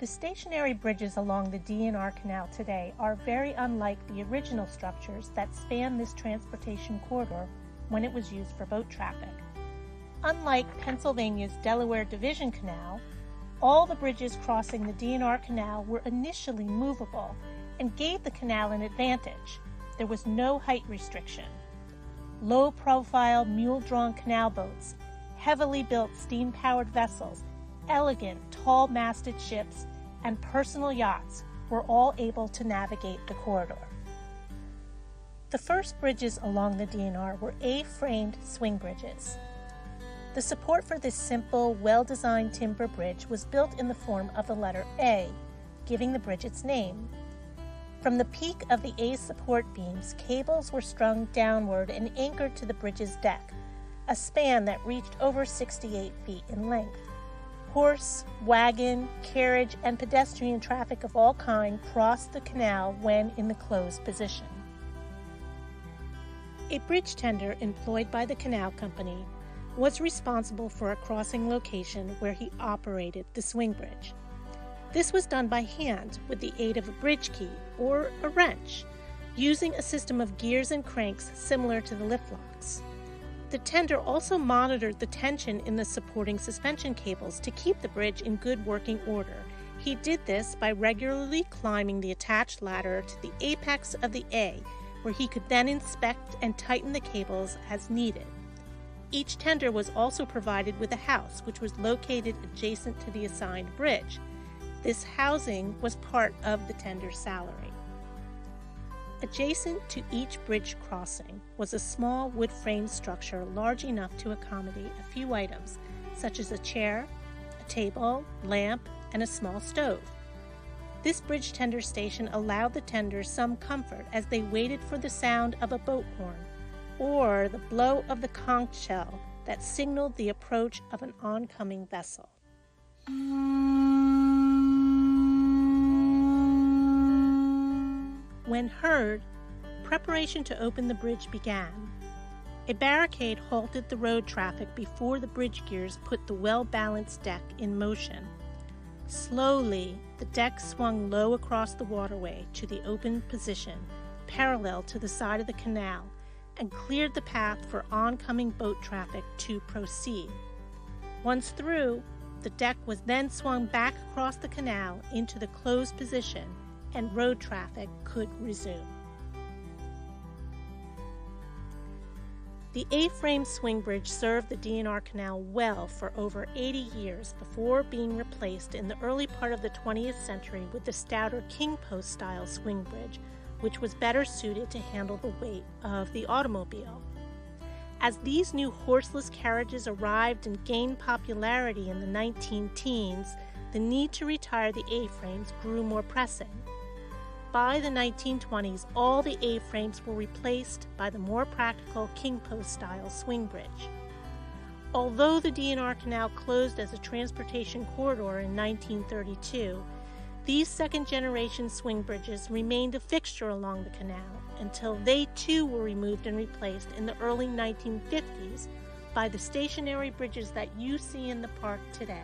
The stationary bridges along the D&R Canal today are very unlike the original structures that span this transportation corridor when it was used for boat traffic. Unlike Pennsylvania's Delaware Division Canal, all the bridges crossing the D&R Canal were initially movable and gave the canal an advantage. There was no height restriction. Low profile mule drawn canal boats, heavily built steam powered vessels, elegant tall masted ships, and personal yachts were all able to navigate the corridor. The first bridges along the D&R were A-framed swing bridges. The support for this simple, well-designed timber bridge was built in the form of the letter A, giving the bridge its name. From the peak of the A support beams, cables were strung downward and anchored to the bridge's deck, a span that reached over 68 feet in length. Horse, wagon, carriage, and pedestrian traffic of all kind crossed the canal when in the closed position. A bridge tender employed by the canal company was responsible for a crossing location where he operated the swing bridge. This was done by hand with the aid of a bridge key or a wrench, using a system of gears and cranks similar to the lift locks. The tender also monitored the tension in the supporting suspension cables to keep the bridge in good working order. He did this by regularly climbing the attached ladder to the apex of the A, where he could then inspect and tighten the cables as needed. Each tender was also provided with a house, which was located adjacent to the assigned bridge. This housing was part of the tender's salary. Adjacent to each bridge crossing was a small wood frame structure large enough to accommodate a few items, such as a chair, a table, lamp, and a small stove. This bridge tender station allowed the tenders some comfort as they waited for the sound of a boat horn or the blow of the conch shell that signaled the approach of an oncoming vessel. When heard, preparation to open the bridge began. A barricade halted the road traffic before the bridge gears put the well balanced deck in motion. Slowly, the deck swung low across the waterway to the open position, parallel to the side of the canal, and cleared the path for oncoming boat traffic to proceed. Once through, the deck was then swung back across the canal into the closed position and road traffic could resume. The A-frame swing bridge served the D&R Canal well for over 80 years before being replaced in the early part of the 20th century with the stouter king post style swing bridge, which was better suited to handle the weight of the automobile. As these new horseless carriages arrived and gained popularity in the 19 teens, the need to retire the A-frames grew more pressing. By the 1920s, all the A-frames were replaced by the more practical king post style swing bridge. Although the D&R Canal closed as a transportation corridor in 1932, these second generation swing bridges remained a fixture along the canal until they too were removed and replaced in the early 1950s by the stationary bridges that you see in the park today.